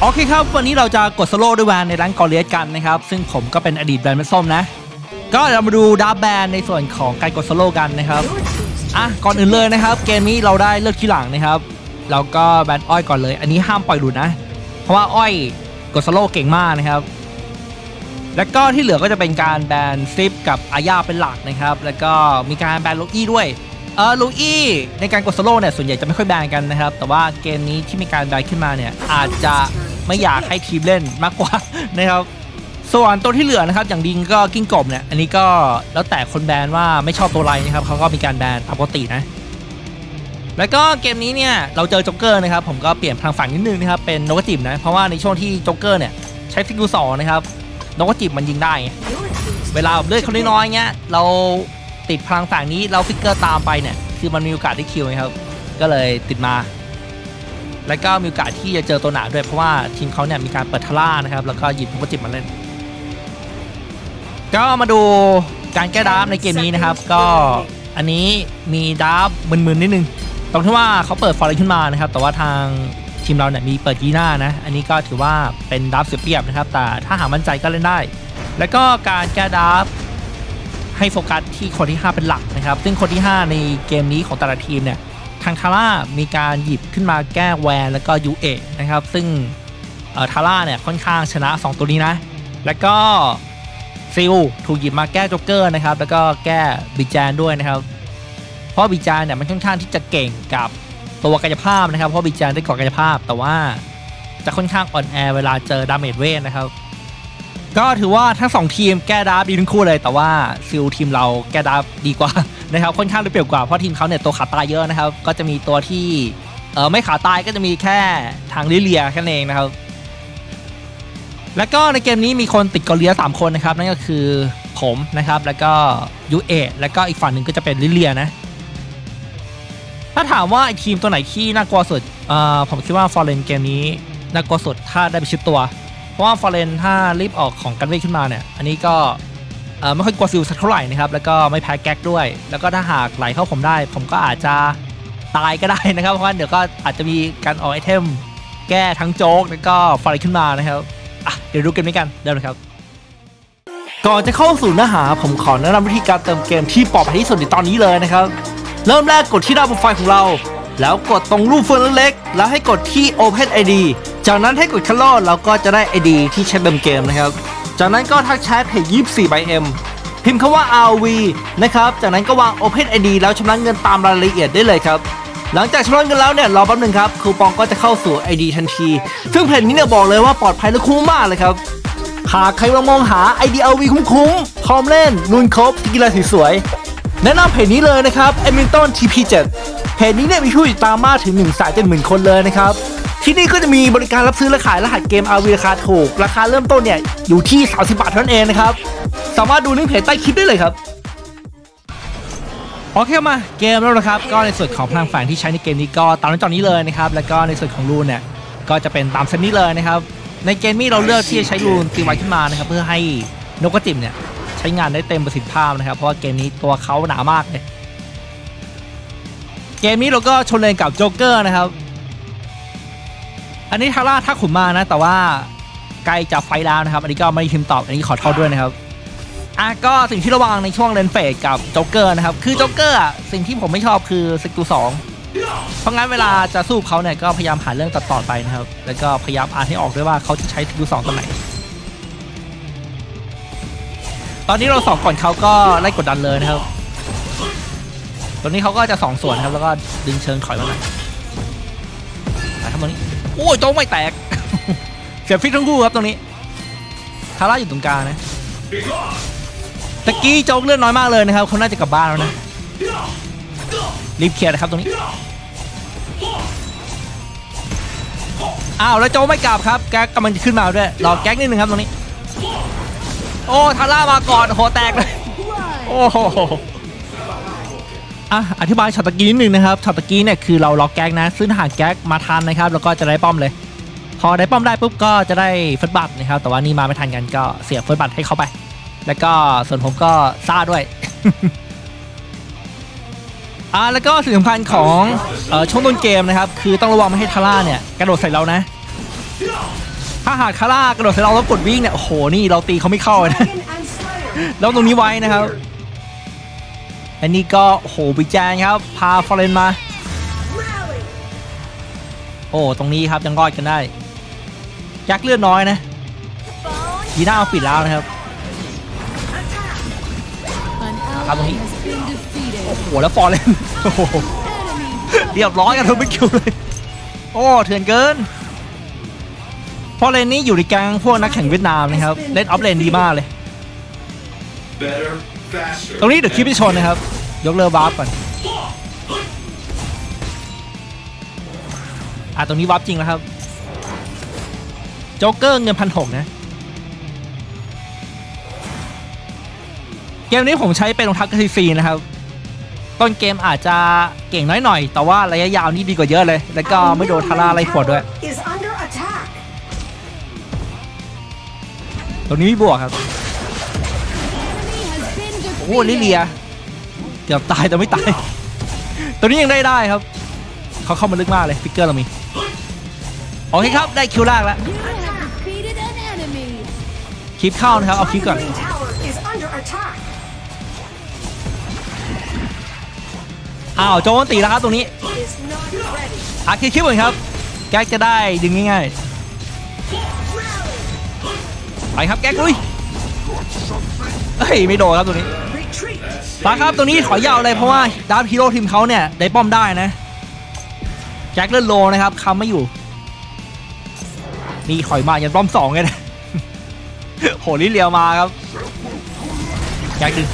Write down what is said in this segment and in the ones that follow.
โอเคครับ วันนี้เราจะกดสโลว์ด้วยแวนในร้านกอเลียสกันนะครับ ซึ่งผมก็เป็นอดีตแบรนด์เป็นส้มนะ ก็เรามาดูดับแบนในส่วนของการกดสโลว์กันนะครับ อะ ก่อนอื่นเลยนะครับ เกมนี้เราได้เลือกที่หลังนะครับ เราก็แบนอ้อยก่อนเลย อันนี้ห้ามปล่อยหลุดนะ เพราะว่าอ้อยกดสโลว์เก่งมากนะครับ แล้วก็ที่เหลือก็จะเป็นการแบนซิปกับอาญาเป็นหลักนะครับ แล้วก็มีการแบนโลูอี้ด้วย เออลูอี้ในการกด slow เนี่ยส่วนใหญ่จะไม่ค่อยแบนกันนะครับ แต่ว่าเกมนี้ที่มีการแบนขึ้นมาเนี่ยอาจจะไม่อยากให้ทีมเล่นมากกว่านะครับส่วนตัวที่เหลือนะครับอย่างดิงก็กิ้งกบเนี่ยอันนี้ก็แล้วแต่คนแบนว่าไม่ชอบตัวอะไรนะครับเขาก็มีการแบนตามปกตินะ แล้วก็เกมนี้เนี่ยเราเจอจ็อกเกอร์นะครับผมก็เปลี่ยนพลังแฝงนิดนึงนะครับเป็นนกกระจิบนะเพราะว่าในช่วงที่จ็อกเกอร์เนี่ยใช้สกิลสองนะครับนกกระจิบมันยิงได้ เวลาเลือดเขาน้อยๆเงี้ยเรา ติดพลังแฝงนี้เรา flicker ตามไปเนี่ยคือมันมีโอกาสได้ kill ไงครับ ก็เลยติดมา แล้วก็มีโอกาสที่จะเจอตัวหนาด้วยเพราะว่าทีมเขาเนี่ยมีการเปิดทาร่านะครับ แล้วก็หยิบนกกระจิบมาเล่น ก็มาดูการแก้ draft ในเกมนี้นะครับ ก็อันนี้มี draft มึนๆนิดนึงตรงที่ว่าเขาเปิดฟอร์เรนขึ้นมานะครับ แต่ว่าทางทีมเราเนี่ยมีเปิดยีน่านะ อันนี้ก็ถือว่าเป็น draft เสียเปรียบนะครับ แต่ถ้าหามั่นใจก็เล่นได้ แล้วก็การแก้ draft ให้โฟกัสที่คนที่ 5 เป็นหลักนะครับ ซึ่งคนที่ 5 ในเกมนี้ของแต่ละทีมเนี่ยทางทาร่ามีการหยิบขึ้นมาแก้แวนแล้วก็ยูเอะนะครับ ซึ่งเออทาร่าเนี่ยค่อนข้างชนะ 2 ตัวนี้นะ แล้วก็ซิลถูกหยิบมาแก้จ็อกเกอร์นะครับ แล้วก็แก้บิจานด้วยนะครับ เพราะบิจานเนี่ยมันค่อนข้างที่จะเก่งกับตัวกายภาพนะครับ เพราะบิจานได้เกราะกายภาพ แต่ว่าจะค่อนข้างอ่อนแอเวลาเจอ damage เวทนะครับ ก็ถือว่าทั้งสองทีมแก้ draft ดีทั้งคู่เลย แต่ว่าซิลทีมเราแก้ draft ดีกว่านะครับค่อนข้างได้เปรียบกว่าเพราะทีมเขาเนี่ยตัวขาตายเยอะนะครับ ก็จะมีตัวที่เออไม่ขาตายก็จะมีแค่ทางลิเลียแค่นั้นเองนะครับ แล้วก็ในเกมนี้มีคนติด Glorious ามคนนะครับนั่นก็คือผมนะครับ แล้วก็ยูเอแล้วก็อีกฝั่งหนึ่งก็จะเป็นลิเลียนะ ถ้าถามว่าไอทีมตัวไหนที่น่ากลัวสุดเอ่อผมคิดว่าฟอร์เรนเกมนี้น่ากลัวสุดถ้าได้ไปชิดตัว เพราะว่าฟอร์เรนถ้ารีบออกของกันเวทขึ้นมาเนี่ย อันนี้ก็ไม่ค่อยกลัวซิลสักเท่าไหร่นะครับ แล้วก็ไม่แพ้แก๊กด้วย แล้วก็ถ้าหากไหลเข้าผมได้ ผมก็อาจจะตายก็ได้นะครับ เพราะว่าเดี๋ยวก็อาจจะมีการออก item แก้ทั้งโจ๊กแล้วก็ฟอร์เรนขึ้นมานะครับอะเดี๋ยวดูเกมนี้กันเริ่มเลยครับก่อนจะเข้าสู่เนื้อหาผมขอแนะนำวิธีการเติมเกมที่ปลอดภัยที่สุดในตอนนี้เลยนะครับ เริ่มแรกกดที่หน้าโปรไฟล์ของเรา แล้วกดตรงรูปเฟืองเล็กๆแล้วให้กดที่ Open ID จากนั้นให้กดคัลโลแล้วก็จะได้ ID ที่ใช้เติมเกมนะครับ จากนั้นก็ทักแชทเพจ24 by M พิมพ์คำว่า RV นะครับ จากนั้นก็วาง Open ID แล้วชำระเงินตามรายละเอียดได้เลยครับ หลังจากชำระเงินแล้วเนี่ยรอแป๊บหนึงครับคูปองก็จะเข้าสู่ ID ทันที ซึ่งเพจนี้เนี่ยบอกเลยว่าปลอดภัยและคุ้มมากเลยครับหากใครลังมองหา ID LV คุ้มๆพร้อมเล่นลุนครบกีฬาสวยๆแนะนำเพจนี้เลยนะครับ e m i n t o n TP7 เพจนี้เนี่ยมีผู้ติดตามมากถึง1นึ่งแสนเจ็ดหมื่นคนเลยนะครับ ที่นี่ก็จะมีบริการรับซื้อและขายรหัสเกม RV ราคาถูก ราคาเริ่มต้นเนี่ยอยู่ที่ 30 บาทเท่านั้นเองนะครับ สามารถดูลิงก์เพจใต้คลิปได้เลยครับโอเคมาเกมแล้วนะครับก็ในส่วนของพลังแฝงที่ใช้ในเกมนี้ก็ตามหน้าจอนี้เลยนะครับแล้วก็ในส่วนของรูนเนี่ยก็จะเป็นตามเซตนี้เลยนะครับในเกมนี้เราเลือกที่จะใช้รูนตีไว้ขึ้นมานะครับเพื่อให้นกกระจิบเนี่ยใช้งานได้เต็มประสิทธิภาพนะครับ เพราะว่าเกมนี้ตัวเขาหนามากเลยเกมนี้เราก็ชนเลนกับโจ๊กเกอร์นะครับ อันนี้ทาร่าทักขุมมานะ แต่ว่าใกล้จะ fight แล้วนะครับ อันนี้ก็ไม่ได้พิมพ์ตอบ อันนี้ขอโทษด้วยนะครับอะก็สิ่งที่ระวังในช่วง lane phase กับโจ๊กเกอร์นะครับ คือโจ๊กเกอร์สิ่งที่ผมไม่ชอบคือสกิลสองเพราะงั้นเวลาจะสู้เขาเนี่ยก็พยายามหาเรื่องตัดต่อไปนะครับ แล้วก็พยายามอ่านให้ออกด้วยว่าเขาจะใช้สกิลสองตอนไหน ตอนนี้เราสองก่อนเขาก็ไล่กดดันเลยนะครับ ตอนนี้เขาก็จะสองส่วนครับแล้วก็ดึงเชิงถอยมาหน่อยนะครับตรงนี้ โอ้ยโจ๊กไม่แตก เสียฟิตทั้งคู่ครับตรงนี้ทาร่าอยู่ตรงกลางนะตะกี้โจ๊กเลือดน้อยมากเลยนะครับเขาน่าจะกลับบ้านแล้วนะรีบเคลียร์นะครับตรงนี้อ้าวแล้วโจ๊กไม่กลับครับแก๊กกำลังจะขึ้นมาด้วยรอแก๊กนิดนึงครับตรงนี้ โอ้ทาร่ามาก่อนโหแตกเลยโอ้โห อะอธิบายช็อตตะกี้นิดนึงนะครับช็อตตะกี้เนี่ยคือเราล็อกแก๊กนะซึ่งถ้าหากแก๊กมาทันนะครับ แล้วก็จะได้ป้อมเลย พอได้ป้อมได้ปุ๊บก็จะได้ first blood นะครับ แต่ว่านี่มาไม่ทันกันก็เสีย first blood ให้เขาไป แล้วก็ส่วนผมก็ซ่าด้วยอ่าแล้วก็สิ่งสำคัญของเอ่อช่วงต้นเกมนะครับ คือต้องระวังไม่ให้ทาร่าเนี่ยกระโดดใส่เรานะถ้าหากคาร่ากระโดดใส่เราแล้วกดวิ่งเนี่ยโอ้โหนี่เราตีเขาไม่เข้าเลยนะแล้วตรงนี้ไว้นะครับ อันนี้ก็โอ้โหบิจานครับ พาฟอร์เรนมา โอ้ ตรงนี้ครับยังรอดกันได้ยักเลือดน้อยนะยีน่าเอาปิดแล้วนะครับ An How ally many? has been defeated. โอ้โหแล้วฟอร์เรนโอ้โหเรียบร้อยกันทุกไม่คิวเลย โอ้เถื่อนเกินฟอร์เรนนี่อยู่ในแก๊งพวกนักแข่งเวียดนามนะครับ เล่นออฟเลนดีมากเลย ตรงนี้เดี๋ยวคลิปไปชนนะครับ ยกเลิกวาร์ปก่อนอะตรงนี้วาร์ปจริงแล้วครับโจ๊กเกอร์เงินพันหกนะ เกมนี้ผมใช้เป็นรองเท้ากระซีนะครับ ต้นเกมอาจจะเก่งน้อยหน่อย แต่ว่าระยะยาวนี่ดีกว่าเยอะเลย แล้วก็ไม่โดนทาร่าไล่ขวดด้วย Is under attack. ตรงนี้มีบวกครับ enemy has been โอ้ลิเลียเกือบตายแต่ไม่ตาย ตัวนี้ยังได้ได้ครับ เขาเข้ามาลึกมากเลยฟิกเกอร์เรามี โอเคครับ ได้คิวแรกแล้วคลิปเข้านะครับ เอาคลิปก่อน อ้าวโจนตีแล้วครับตรงนี้อาคลิปคลิปก่อนครับ แก๊กจะได้ดึงง่ายๆ ไปครับแก๊กลุยเฮ้ย ไม่โดนครับตัวนี้ มาครับตรงนี้ถอยยาวเลยเพราะว่าดาร์ฟฮีโร่ทีมเขาเนี่ยได้ป้อมได้นะแจ็คเลื่อนโลนะครับคำไม่อยู่นี่อยมายันป้อมสองเลยนะโหลิเลียวมาครับแจ็คดึง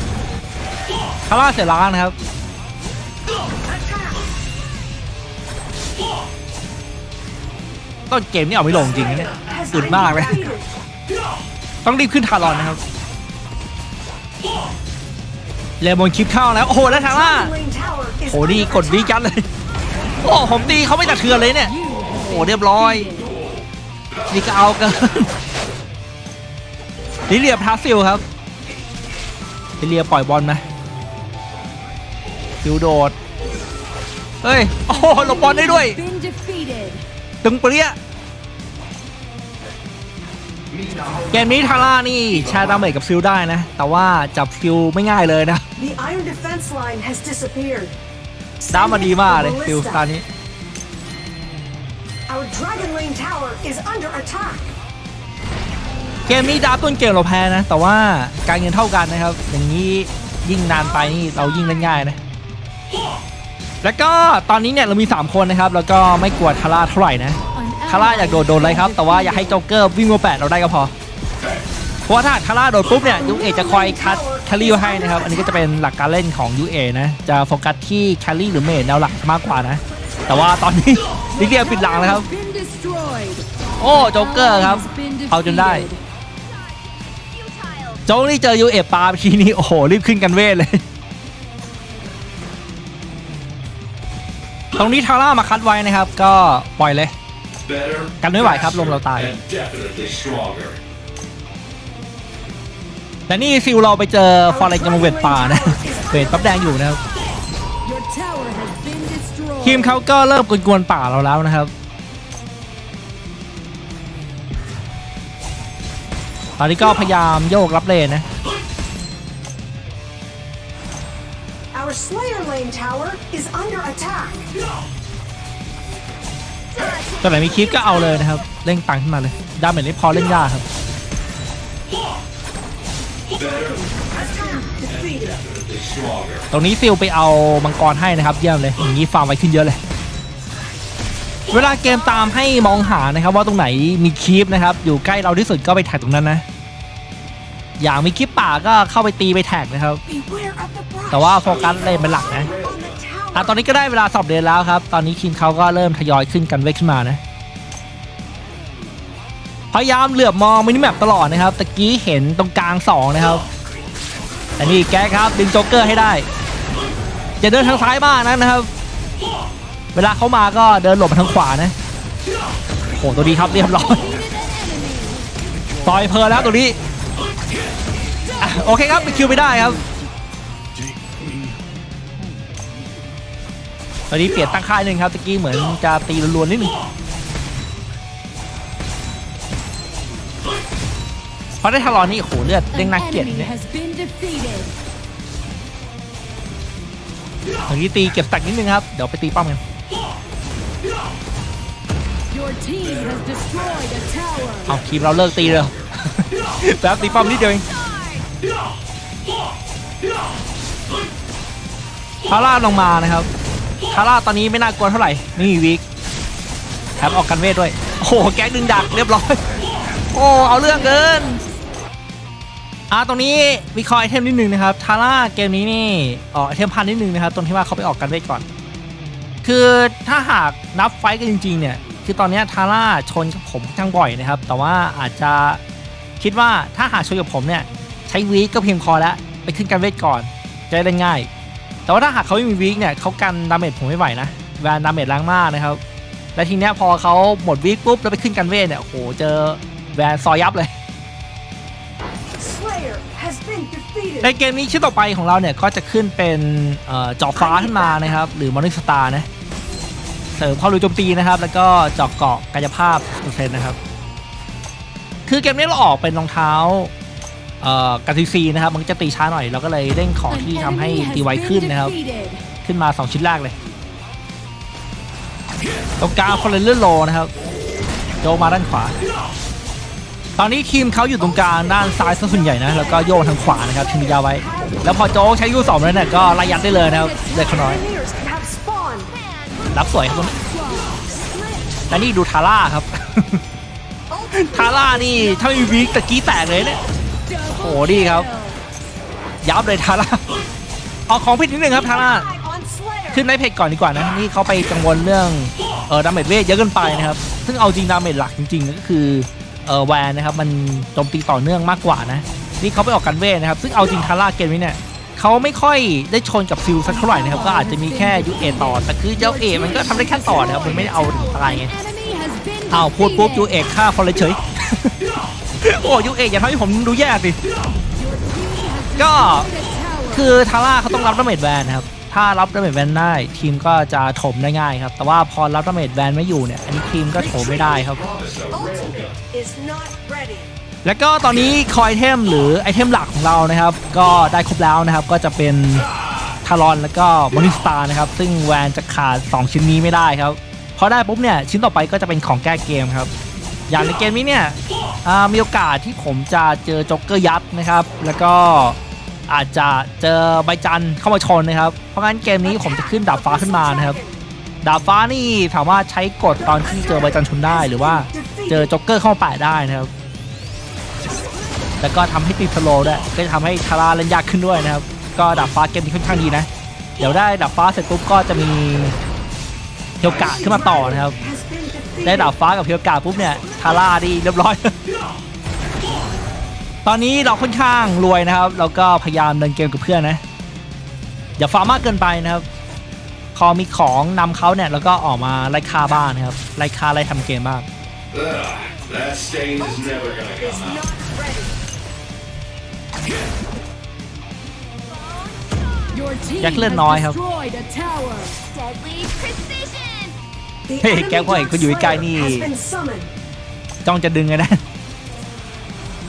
คาร่าเสร็จล้วนะครับต้นเกมนี่เอาไม่ลงจริงนะเนี่ย Has อึดมากเลยต้องรีบขึ้นทารอนนะครับ เลมอนคลิปเข้าแล้ว โอ้โห แล้วทางล่าโอ้นี่กดวี attack. กันเลย โอ้ผมตีเขาไม่ตัดเทือนเลยเนี่ย โอ้เรียบร้อย นี่ก็เอาเกันลิเลียพาซิลครับลิเลียปล่อยบอลนะซิลโดด เฮ้ย โอ้โห หลบบอลได้ด้วย ตึงเปรี้ย เกมนี้ทาร่านี่แชร์ดาเมจกับซิลได้นะ แต่ว่าจับซิลไม่ง่ายเลยนะ The iron defense line has disappeared. ด้ามาดีมากเลย Ballista. ซิลตอนนี้ Our Dragon Lane Tower is under attack. เกมนี้ draft ต้นเกมเราแพ้นะ แต่ว่าการเงินเท่ากันนะครับ อย่างนี้ยิ่งนานไปนี่เรายิ่งเล่นง่ายนะแล้วก็ตอนนี้เนี่ยเรามี 3 คนนะครับ แล้วก็ไม่กลัวทาร่าเท่าไหร่นะ An ทาร่าอยากโดดโดนเลยครับ แต่ว่าอยากให้โจ๊กเกอร์วิ่งมาแปดเราได้ก็พอ เพราะว่าถ้าทาร่าโดดปุ๊บเนี่ยยูเอจะคอย cut carry ให้นะครับ อันนี้ก็จะเป็นหลักการเล่นของยูเอนะ จะโฟกัสที่ carry หรือ mage แนวหลักมากกว่านะ แต่ว่าตอนนี้ลิเดียปิดหลังแล้วครับ โอ้โจ๊กเกอร์ครับ เอาจนได้ โจ๊กนี่เจอยูเอปาทีนี้โอ้โหรีบขึ้นกันเวทเลยตรงนี้ทาร่ามาคัดไว้นะครับ ก็ปล่อยเลย กันไม่ไหวครับลมเราตาย and definitely stronger. แต่นี่ฟิลเราไปเจอฟอร์เรนกำลังเวทป่านะเวทปั๊บแดงอยู่นะครับ Your tower has been destroyed. ทีมเขาก็เริ่มกวนๆป่าเราแล้วนะครับ ตอนนี้ก็พยายามโยกรับเลนนะ Our Slayer Lane Tower is under attack. ตัวไหนมีคลิปก็เอาเลยนะครับ เร่งตังขึ้นมาเลย ดาเมจไม่พอเล่นยากครับ ตรงนี้ฟิลไปเอามังกรให้นะครับ เยี่ยมเลย อย่างนี้ฟาร์มไว้ขึ้นเยอะเลย เวลาเกมตามให้มองหานะครับว่าตรงไหนมี creep นะครับ อยู่ใกล้เราที่สุดก็ไป tag ตรงนั้นนะ อย่างมี creep ป่าก็เข้าไปตีไป tag นะครับ แต่ว่าโฟกัสเลนเป็นหลักนะ อะตอนนี้ก็ได้เวลาสอบเดนแล้วครับ ตอนนี้ทีมเขาก็เริ่มทยอยขึ้นกันเวทขึ้นมานะ พยายามเหลือบมอง minimap ตลอดนะครับ ตะกี้เห็นตรงกลางสองนะครับ แต่นี่แกครับดึงโจ๊กเกอร์ให้ได้ อย่าเดินทางซ้ายมากนะนะครับ เวลาเขามาก็เดินหลบมาทางขวานะโหตัวนี้ครับเรียบร้อยต่อยเพลินแล้วตัวนี้ โอเคครับไปคิวไม่ได้ครับ ตอนนี้เปลี่ยนตั้งค่ายหนึ่งครับตะกี้เหมือนจะตีรัวๆนิดนึงเพราะได้ทารอนนี่โอ้โหเลือดเด้ง An น่าเกลียด enemy เนี่ย has been defeated. ถึงนี้ตีเก็บสแตักนิดนึงครับ เดี๋ยวไปตีป้อมกัน Your team has destroyed a tower. เอาทีมเราเลิกตีเลยแป๊บตีป้อมนิดเดียวเองทาร่าลงมานะครับ ทาร่าตอนนี้ไม่น่ากลัวเท่าไหร่ไม่มีวิกแถมออกกันเวทด้วย โอ้โห แก๊กดึงดักเรียบร้อย โอ้ เอาเรื่องเกินอ่าตรงนี้วิเคราะห์ item นิดนึงนะครับทาร่าเกมนี้นี่ออก item พันนิดนึงนะครับตรงที่ว่าเขาไปออกกันเวทก่อน คือถ้าหากนับไฟกันจริง ๆ เนี่ย คือตอนนี้ทาร่าชนกับผมค่อนข้างบ่อยนะครับ แต่ว่าอาจจะคิดว่าถ้าหากชนกับผมเนี่ย ใช้วีคก็เพียงพอแล้ว ไปขึ้นกันเวทก่อน จะได้ง่าย แต่ว่าถ้าหากเขาไม่มี flick เนี่ยเขากัน damage ผมไม่ไหวนะแวน damage แรงมากนะครับ และทีเนี้ยพอเขาหมดวีคปุ๊บแล้วไปขึ้นกันเวทเนี่ยโอ้โหเจอแวนซอยยับเลย Slayer has been defeated. ในเกมนี้ชิ้นต่อไปของเราเนี่ยก็จะขึ้นเป็นเอ่อดาบฟ้าขึ้นมานะครับ หรือมอนิสตาร์นะเสริมความเร็วโจมตีนะครับ แล้วก็เจาะเกราะกายภาพเปอร์เซ็นต์นะครับ คือเกมนี้เราออกเป็นรองเท้าเอ่อ กาทีซีนะครับ มันก็จะตีช้าหน่อย เราก็เลยเร่งของ An ที่ทำให้ enemy has ตีไวขึ้น been นะครับ defeated. ขึ้นมา 2 ชิ้นแรกเลยตรงกลางคนเลยเลื่อนโลนะครับโยกมาด้านขวา ตอนนี้ทีมเขาอยู่ตรงกลางด้านซ้ายซะส่วนใหญ่นะ แล้วก็โยกทางขวานะครับทิ้งยาวไว้ แล้วพอโจ๊กใช้ยูสองแล้วเนี่ยก็ไล่ยัดได้เลยนะครับเด็กเขาน้อย Pioneers have spawned. รับสวยครับตรงนี้และนี่ดูทาร่าครับ ทาร่านี่ถ้าไม่มีวีคตะกี้แตกเลยเนี่ย โอ้โหดีครับ ยับเลยทาร่าเอาของผิดนิดนึงครับทาร่า Eye on Slayer. ขึ้นในเพจก่อนดีกว่านะนี่เขาไปกังวลเรื่องเออ damage เวทเยอะเกินไปนะครับ ซึ่งเอาจริง damage หลักจริงๆก็คือเออแวนนะครับมันโจมตีต่อเนื่องมากกว่านะนี่เขาไปออกกันเวทนะครับ ซึ่งเอาจริงทาร่าเกมนี้เนี่ยเขาไม่ค่อยได้ชนกับซิลสักเท่าไหร่นะครับก็อาจจะมีแค่ยูเอต่อแต่คือเจ้าเอมันก็ทำได้แค่ต่อนะครับมันไม่ได้เอาถึงตายไง Enemy has been อ้าวพูดปุ๊บยู defeated. เอฆ่าคนเลยเฉย โอ้ยูเออย่าทำให้ผมดูแย่สิก็คือทาร่าเขาต้องรับ damage แวนนะครับ ถ้ารับ damage แวนได้ ทีมก็จะโถมได้ง่ายครับ แต่ว่าพอรับ damage แวนไม่อยู่เนี่ย อันนี้ทีมก็โถมไม่ได้ครับ Ultimate is not ready. แล้วก็ตอนนี้ core item หรือ item หลักของเรานะครับ ก็ได้ครบแล้วนะครับ ก็จะเป็นทารอนแล้วก็มอนิสตานะครับ ซึ่งแวนจะขาด 2 ชิ้นนี้ไม่ได้ครับพอได้ปุ๊บเนี่ยชิ้นต่อไปก็จะเป็นของแก้เกมครับ อย่างในเกมนี้เนี่ยมีโอกาสที่ผมจะเจอจ็อกเกอร์ยัดนะครับ แล้วก็อาจจะเจอใบจันเข้ามาชนนะครับ เพราะงั้นเกมนี้ผมจะขึ้นดาบฟ้าขึ้นมานะครับ ดาบฟ้านี่สามารถใช้กดตอนที่เจอใบจันชนได้ หรือว่าเจอจ็อกเกอร์เข้ามาแปะได้นะครับ แล้วก็ทำให้ตี slow ด้วยก็จะทำให้ทาราเล่นยากขึ้นด้วยนะครับ ก็ดาบฟ้าเกมนี้ค่อนข้างดีนะ เดี๋ยวได้ดาบฟ้าเสร็จปุ๊บก็จะมีเทียวกะขึ้นมาต่อนะครับ ได้ดาบฟ้ากับเพียวกาปุ๊บเนี่ยทาร่าดีเรียบร้อย ตอนนี้เราค่อนข้างรวยนะครับเราก็พยายามเดินเกมกับเพื่อนนะ อย่าฟาร์มมากเกินไปนะครับพอมีของนำเขาเนี่ยแล้วก็ออกมาไล่ฆ่าบ้านนะครับไล่ฆ่าไล่ทำเกมบ้าง Ugh, that stain is never gonna Is come out. not ready. Your team ยักษ์เลือด has น้อยครับ destroyed a tower. Deadly precision! The Hey, enemy แกพอเห็น Dark คุณอยู่ใกล้ๆนี่ Slayer has been summoned. จ้องจะดึงไงนะ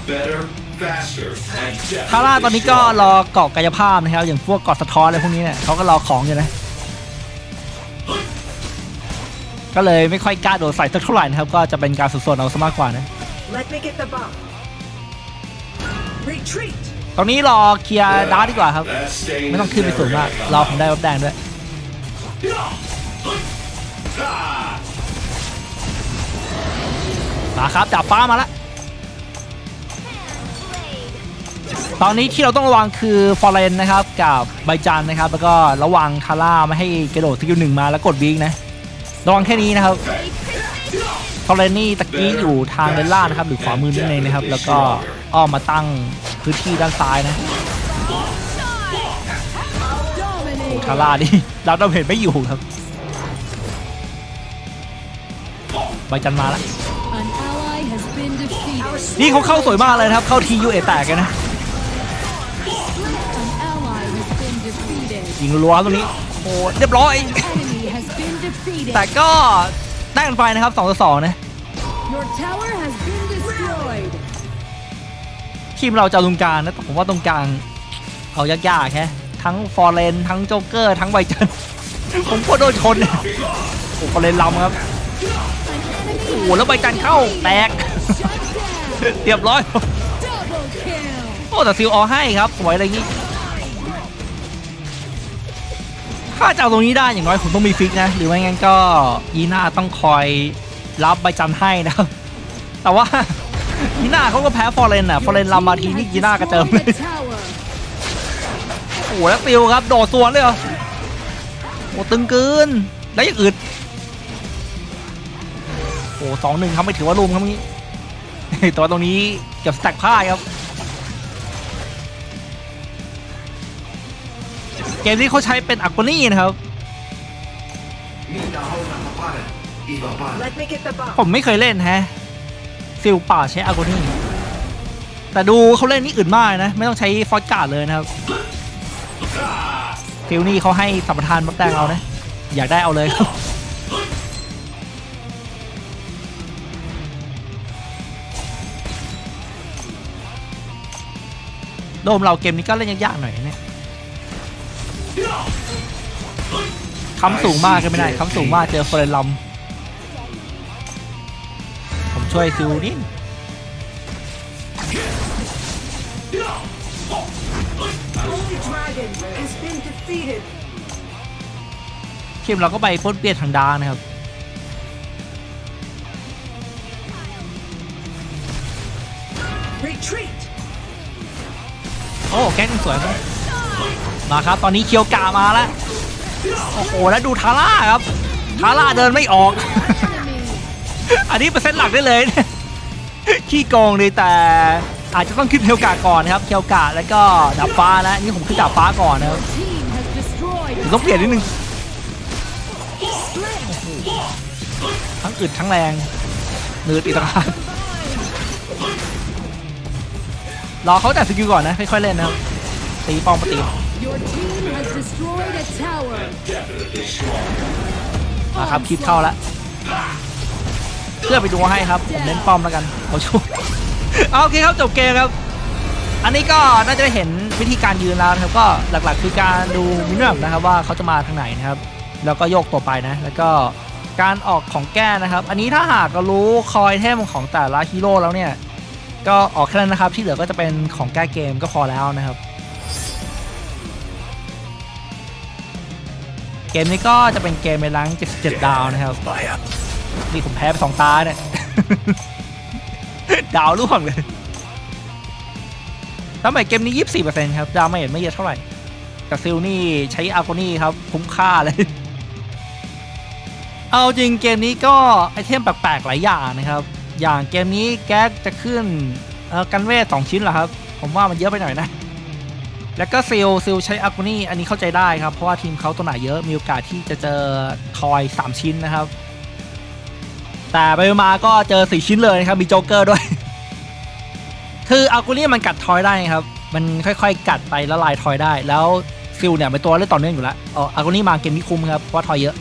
Better, faster, and ทาร่า definitely ตอนนี้ก็ stronger. รอเกาะกายภาพนะครับ อย่างพวกเกาะสะท้อนอะไรพวกนี้เนี่ยเขาก็รอของอยู่นะ ก็เลยไม่ค่อยกล้าโดดใส่สักเท่าไหร่นะครับ ก็จะเป็นการสุดโซนเอาซะมากกว่านะ Let me get the buff. Retreat. ตรงนี้รอเคลียร์ดาร์ทดีกว่าครับ That stain ไม่ต้อง is ขึ้นไป never สูงมาก gonna รอ come ผมได้วับแดงด้วย มาครับจับฟ้ามาแล้วตอนนี้ที่เราต้องระวังคือฟอร์เรนนะครับกับใบจันนะครับ แล้วก็ระวังทาร่าไม่ให้กระโดดสกิลหนึ่งมาแล้วกดวิกนะระวังแค่นี้นะครับฟอร์เรนนี่ตะกี้อยู่ทางเลนล่างนะครับหรือขวามือนั่นเองนะครับ แล้วก็อ้อมมาตั้งพื้นที่ด้านซ้ายนะ Dominating. ทาร่านี่เราต้องเห็นไม่อยู่ครับใบจันมาแล้ว นี่เขาเข้าสวยมากเลยนะครับ เข้าทียูเอแตกกันนะ ยิงรัวๆตรงนี้โอ้เรียบร้อย แต่ก็ได้กันไปนะครับ2ต่อ2นะทีมเราจะเอาตรงกลางนะแต่ผมว่าตรงกลางเอายากๆแค่ทั้งฟอร์เรนทั้งโจ๊กเกอร์ ทั้งไวเจนผมก็โดนชนนี่ยโอ้ฟอร์เรนลำครับโอ้โหแล้วไวจันเข้าแตก เรียบร้อย โอ้แต่ซิลเอให้ครับ สวยอะไรงี้ ถ้าจะเอาตรงนี้ได้อย่างน้อยผมต้องมี flick นะ หรือไม่งั้นก็ยีน่าต้องคอยรับใบจันให้นะครับ แต่ว่ายีน่าเขาก็แพ้ฟอร์เรนอะ ฟอร์เรนลำมาทีนี่ยีน่ากระเจิมเลยโอ้แล้วซิลครับ โดดสวนเลยเหรอโอ้ตึงเกิน แล้วยังอึดโอ้สองหนึ่งครับไม่ถือว่ารุมครับเมื่อกี้ แต่ว่าตรงนี้เก็บ stack ป่าครับ เกมนี้เขาใช้เป็นอาโกนี่นะครับ ผมไม่เคยเล่นแฮะฟิลป่าใช้อาโกนี่ แต่ดูเขาเล่นนี่อื่นมากนะ ไม่ต้องใช้ฟอสการ์ดเลยนะครับฟิลนี่เขาให้สัมปทาน buff แดงเรานะ อยากได้เอาเลยครับ โดมเราเกมนี้ก็เล่นยากๆหน่อยนะเนี่ยคำสูงมากก็ไม่ได้คำสูงมากเจอเฟรนลัมผมช่วยซิลนิด The dragon has been defeated. ทีมเราก็ไปพ้นเปลี่ยนทางดาร์กนะครับ Retreat. โอ้แก๊งสวยมากมาครับ ตอนนี้เคียวกามาแล้ว โอ้โห แล้วดูทาร่าครับ ทาร่าเดินไม่ออก อันนี้เปอร์เซ็นต์หลักได้เลย ขี้โกงเลยแต่อาจจะต้องขึ้นเคียวกาก่อนนะครับ เคียวกาแล้วก็ดับฟ้านะนี่ผมขึ้นดับฟ้าก่อนนะครับต้องเปลี่ยนนิดนึงทั้งอึดทั้งแรงหนืดอีต่างหา รอเขาแต่สกิลก่อนนะค่อยๆเล่นนะครับตีป้อมมาตี Your team has destroyed a tower. มาครับคลิปเข้าแล้วเพื่อไปดูให้ครับผมเล่นป้อมแล้วกันเอาช่วยเอาโอเคครับจบเกมครับ อันนี้ก็น่าจะได้เห็นวิธีการยืนแล้วนะครับก็หลักๆ คือการดูมินิแมปนะครับว่าเขาจะมาทางไหนนะครับ แล้วก็โยกตัวไปนะ แล้วก็การออกของแก้นะครับ อันนี้ถ้าหากเรารู้คอยเทมของแต่ละฮีโร่แล้วเนี่ย ก็ออกแค่นั้นนะครับ ที่เหลือก็จะเป็นของแก้เกมก็พอแล้วนะครับ เกมนี้ก็จะเป็นเกมในรัง77 ดาวนะครับนี่ผมแพ้ไปสองตาเนี่ย ดาวร่วงเลยแล้วใหม่เกมนี้ 24%ครับ ดาวไม่เห็นไม่เยอะเท่าไหร่แต่ซิลนี่ใช้อาโกนี่ครับ คุ้มค่าเลย เอาจริงเกมนี้ก็ item แปลกๆหลายอย่างนะครับ อย่างเกมนี้แก๊กจะขึ้นกันเวทสองชิ้นเหรอครับ ผมว่ามันเยอะไปหน่อยนะ แล้วก็ซิลซิลใช้อากูนี่อันนี้เข้าใจได้ครับ เพราะว่าทีมเขาตัวไหนเยอะมีโอกาสที่จะเจอทอย 3 ชิ้นนะครับ แต่ไปมาก็เจอ 4 ชิ้นเลยนะครับ มีโจ๊กเกอร์ด้วย คืออากูนี่มันกัดทอยได้ครับ มันค่อยๆ กัดไปละลายทอยได้ แล้วซิลเนี่ยเป็นตัวเล่นต่อเนื่องอยู่แล้วเอออากูนี่มาเกมนี้คุ้มครับเพราะทอยเยอะ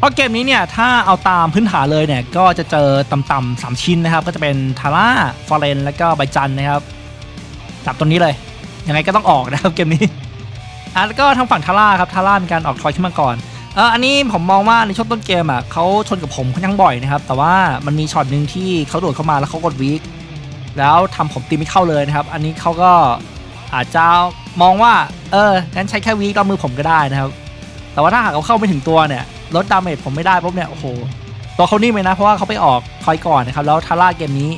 เพราะเกมนี้เนี่ยถ้าเอาตามพื้นฐานเลยเนี่ยก็จะเจอต่ำๆสามชิ้นนะครับ ก็จะเป็นทาร่าฟอร์เรนแล้วก็ใบจันนะครับจับตัวนี้เลย ยังไงก็ต้องออกนะครับเกมนี้อะแล้วก็ทางฝั่งทาร่าครับทาร่ามีการออกทอยขึ้นมาก่อนเอออันนี้ผมมองว่าในช่วงต้นเกมอะเขาชนกับผมค่อนข้างบ่อยนะครับ แต่ว่ามันมีช็อตหนึ่งที่เขาโดดเข้ามาแล้วเขากด weak แล้วทำผมตีไม่เข้าเลยนะครับ อันนี้เขาก็อาจจะมองว่า เอองั้นใช้แค่ weak ก็มือผมก็ได้นะครับ แต่ว่าถ้าหากเขาเข้าไม่ถึงตัวเนี่ย ลด damage ผมไม่ได้ปุ๊บเนี่ยโอ้โหตัวเขานิ่งไปนะ เพราะว่าเขาไปออกทอยก่อนนะครับ แล้วทาร่าเกมนี้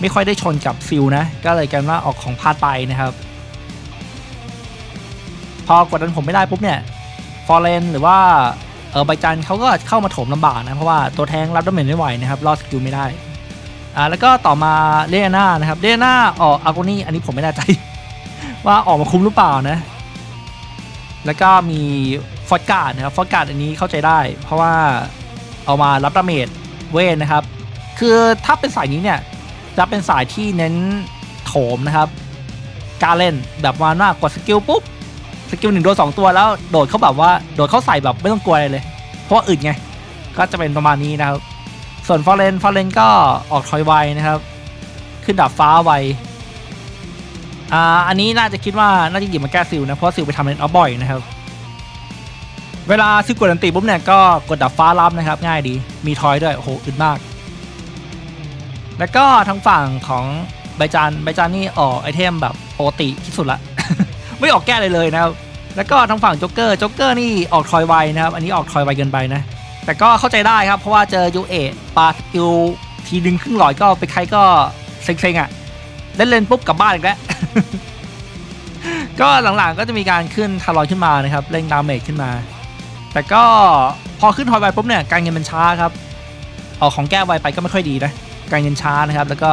ไม่ค่อยได้ชนกับซิลนะ ก็เลยกันว่าออกของพลาดไปนะครับ พอกดดันผมไม่ได้ปุ๊บเนี่ยฟอร์เรนหรือว่าเออใบจันเขาก็เข้ามาถมลำบากนะ เพราะว่าตัวแทงรับดาเมจไม่ไหวนะครับรอดสกิลไม่ได้อ่าแล้วก็ต่อมาเดน่านะครับเดน่าออกอากูนี่อันนี้ผมไม่แน่ใจ ว่าออกมาคุ้มหรือเปล่านะ แล้วก็มี ฟอสการ์ดนะครับฟอสการ์ดอันนี้เข้าใจได้ เพราะว่าเอามารับดาเมจเวนนะครับ คือถ้าเป็นสายนี้เนี่ยจะเป็นสายที่เน้นโถมนะครับ การเล่นแบบว่ามากกดสกิลปุ๊บskill หนึ่งโดนสองตัวแล้วโดดเขาแบบว่าโดดเขาใส่แบบไม่ต้องกลัวอะไรเลย เพราะว่าอึดไง ก็จะเป็นประมาณนี้นะครับ ส่วนฟอร์เรนฟอร์เรนก็ออกทอยไวนะครับ ขึ้นดาบฟ้าไวอ่าอันนี้น่าจะคิดว่าน่าจะหยิบมาแก้ซิลนะเพราะซิลไปทำ lane off บ่อยนะครับ เวลาซิลกด ulti ปุ๊บเนี่ยก็กดดาบฟ้ารับนะครับ ง่ายดีมีทอยด้วย โอ้โหอึดมาก แล้วก็ทางฝั่งของใบจานใบจานนี่ออกไอเทมแบบปกติที่สุดละ ไม่ออกแก้เลยเลยนะครับแล้วก็ทางฝั่งโจ๊กเกอร์โจ๊กเกอร์นี่ออกทอยไวนะครับ อันนี้ออกทอยไวเกินไปนะ แต่ก็เข้าใจได้ครับ เพราะว่าเจอยูเอปาสกิลทีดึงครึ่งหลอดก็ไปใครก็เซ็งๆอะเล่นเล่นปุ๊บกลับบ้านอีกแล้วก็หลังๆก็จะมีการขึ้นทารอยขึ้นมานะครับเร่งดาเมจขึ้นมา แต่ก็พอขึ้นทอยไวปุ๊บเนี่ยการเงินมันช้าครับออกของแก้ไวไปก็ไม่ค่อยดีนะการเงินช้านะครับ แล้วก็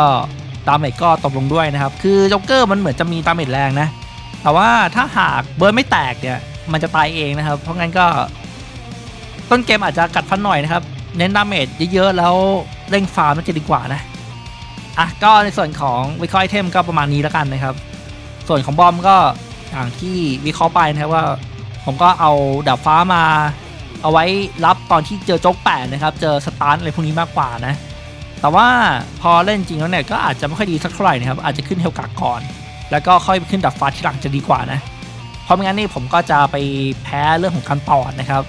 damage ก็ตกลงด้วยนะครับ คือจ็อกเกอร์มันเหมือนจะมี damage แรงนะ แต่ว่าถ้าหาก burst ไม่แตกเนี่ย มันจะตายเองนะครับ เพราะงั้นก็ ต้นเกมอาจจะกัดฟันหน่อยนะครับ เน้น damage เยอะๆ แล้วเร่งฟาร์มน่าจะดีกว่านะอะก็ในส่วนของวิเคราะห์ item ก็ประมาณนี้แล้วกันนะครับ ส่วนของผมก็อย่างที่วิเคราะห์ไปนะครับว่า ผมก็เอาดาบฟ้ามาเอาไว้รับตอนที่เจอโจ๊กแปดนะครับ เจอสตาร์อะไรพวกนี้มากกว่านะ แต่ว่าพอเล่นจริงแล้วเนี่ยก็อาจจะไม่ค่อยดีสักเท่าไหร่นะครับ อาจจะขึ้นเฮลกาก่อน แล้วก็ค่อยขึ้นดาบฟ้าทีหลังจะดีกว่านะ เพราะไม่งั้นนี่ผมก็จะไปแพ้เรื่องของการตอดนะครับ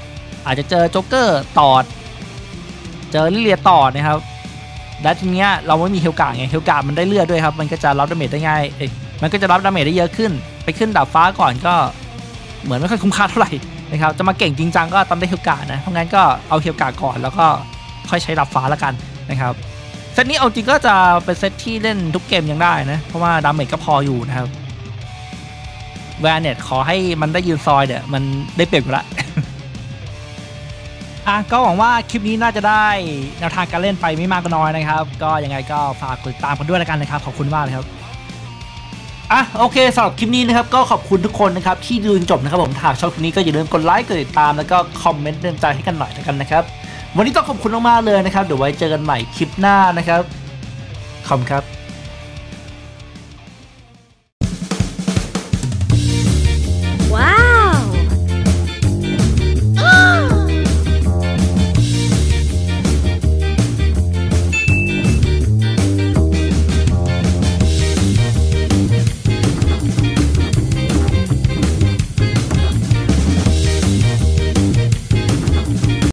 อาจจะเจอโจ๊กเกอร์ตอด เจอลิเลียตอดนะครับ และทีเนี้ยเราไม่มีเฮลกาไง เฮลกามันได้เลือดด้วยครับ มันก็จะรับ damage ได้ง่าย เอ้ย มันก็จะรับ damage ได้เยอะขึ้น ไปขึ้นดาบฟ้าก่อนก็ เหมือนไม่ค่อยคุ้มค่าเท่าไหร่นะครับจะมาเก่งจริงจังก็ตอนได้เฮลกานะเพราะงั้นก็เอาเฮลกาก่อนแล้วก็ค่อยใช้ดาบฟ้าแล้วกันนะครับเซตนี้เอาจริงก็จะเป็นเซตที่เล่นทุกเกมยังได้นะเพราะว่า damage ก็พออยู่นะครับแวนเน็ตขอให้มันได้ยืนซอยเนี่ยมันได้เปรียบอยู่ละอะก็หวังว่าคลิปนี้น่าจะได้แนวทางการเล่นไปไม่มากก็น้อยนะครับ ก็ยังไงก็ฝากกดติดตามกันด้วยแล้วกันนะครับขอบคุณมากเลยครับ อะโอเคสำหรับคลิปนี้นะครับก็ขอบคุณทุกคนนะครับที่ดูจนจบนะครับผมถ้าชอบคลิปนี้ก็อย่าลืมกดไลค์กดติดตามแล้วก็คอมเมนต์เตือนใจให้กันหน่อยล้วกันนะครับ วันนี้ต้องขอบคุณมากๆเลยนะครับเดี๋ยวไว้เจอกันใหม่คลิปหน้านะครับขอบคุณครับ